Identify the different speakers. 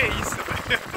Speaker 1: que isso, velho?